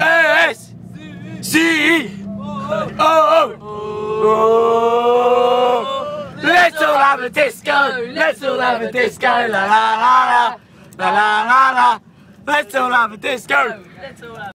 S C O O. Let's all have a disco. Let's all have a disco. La la la la la la la la. Let's all have a disco. Let's all have